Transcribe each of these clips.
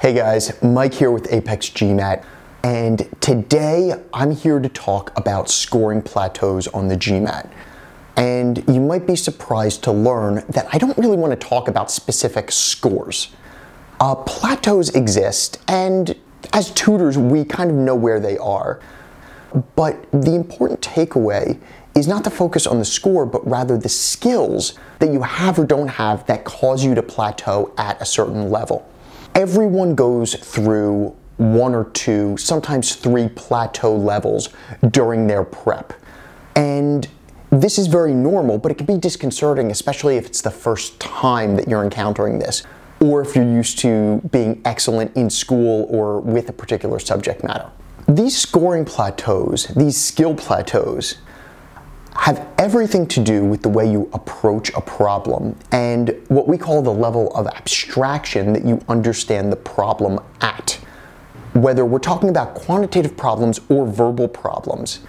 Hey guys, Mike here with Apex GMAT, and today I'm here to talk about scoring plateaus on the GMAT. And you might be surprised to learn that I don't really want to talk about specific scores. Uh, plateaus exist, and as tutors, we kind of know where they are. But the important takeaway is not to focus on the score, but rather the skills that you have or don't have that cause you to plateau at a certain level everyone goes through one or two, sometimes three plateau levels during their prep. And this is very normal, but it can be disconcerting, especially if it's the first time that you're encountering this, or if you're used to being excellent in school or with a particular subject matter. These scoring plateaus, these skill plateaus, have everything to do with the way you approach a problem and what we call the level of abstraction that you understand the problem at. Whether we're talking about quantitative problems or verbal problems,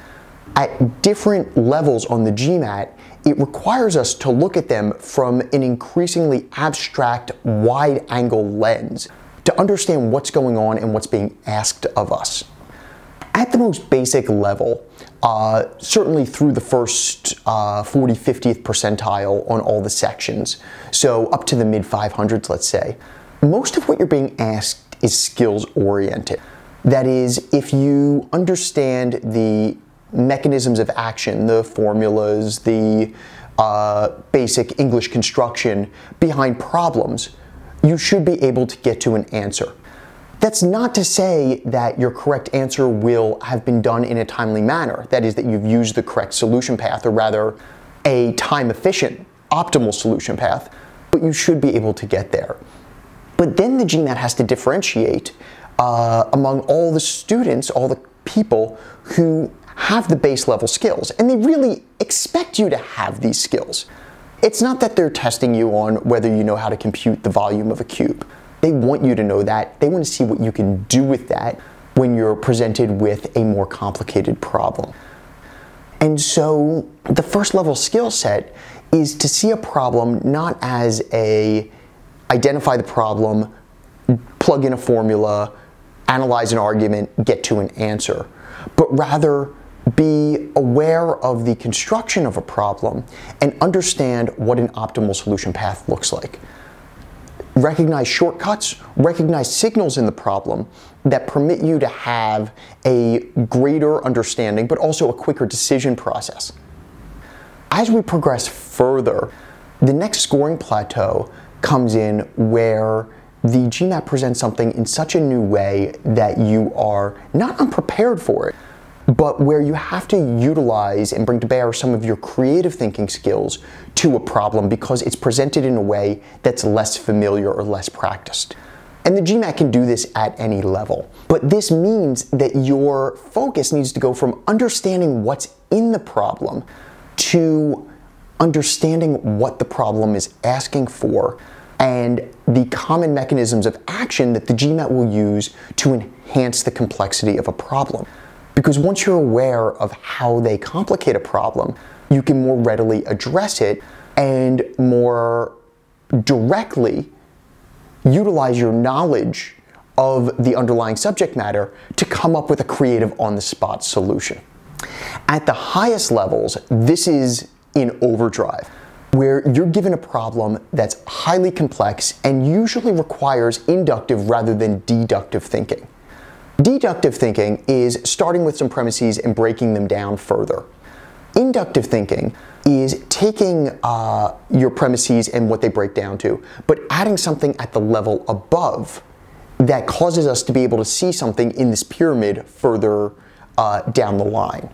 at different levels on the GMAT, it requires us to look at them from an increasingly abstract, wide angle lens to understand what's going on and what's being asked of us. At the most basic level, uh, certainly through the first uh, 40, 50th percentile on all the sections, so up to the mid 500s, let's say, most of what you're being asked is skills oriented. That is, if you understand the mechanisms of action, the formulas, the uh, basic English construction behind problems, you should be able to get to an answer. That's not to say that your correct answer will have been done in a timely manner. That is, that you've used the correct solution path, or rather, a time efficient, optimal solution path, but you should be able to get there. But then the GMAT has to differentiate uh, among all the students, all the people who have the base level skills, and they really expect you to have these skills. It's not that they're testing you on whether you know how to compute the volume of a cube. They want you to know that. They want to see what you can do with that when you're presented with a more complicated problem. And so the first level skill set is to see a problem not as a identify the problem, plug in a formula, analyze an argument, get to an answer, but rather be aware of the construction of a problem and understand what an optimal solution path looks like recognize shortcuts, recognize signals in the problem that permit you to have a greater understanding, but also a quicker decision process. As we progress further, the next scoring plateau comes in where the GMAT presents something in such a new way that you are not unprepared for it, but where you have to utilize and bring to bear some of your creative thinking skills to a problem because it's presented in a way that's less familiar or less practiced. And the GMAT can do this at any level. But this means that your focus needs to go from understanding what's in the problem to understanding what the problem is asking for and the common mechanisms of action that the GMAT will use to enhance the complexity of a problem. Because once you're aware of how they complicate a problem, you can more readily address it and more directly utilize your knowledge of the underlying subject matter to come up with a creative on the spot solution. At the highest levels, this is in overdrive, where you're given a problem that's highly complex and usually requires inductive rather than deductive thinking. Deductive thinking is starting with some premises and breaking them down further. Inductive thinking is taking uh, your premises and what they break down to, but adding something at the level above that causes us to be able to see something in this pyramid further uh, down the line.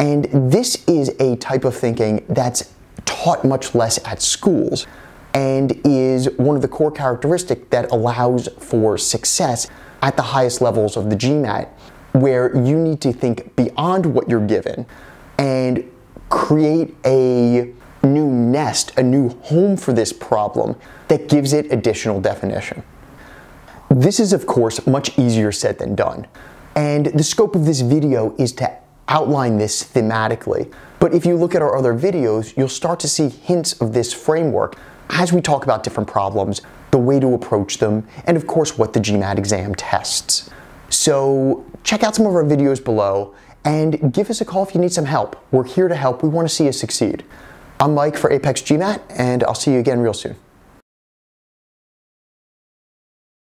And this is a type of thinking that's taught much less at schools and is one of the core characteristics that allows for success at the highest levels of the GMAT, where you need to think beyond what you're given and create a new nest, a new home for this problem that gives it additional definition. This is, of course, much easier said than done. And the scope of this video is to outline this thematically. But if you look at our other videos, you'll start to see hints of this framework as we talk about different problems, the way to approach them, and of course what the GMAT exam tests. So check out some of our videos below and give us a call if you need some help. We're here to help. We want to see you succeed. I'm Mike for Apex GMAT, and I'll see you again real soon.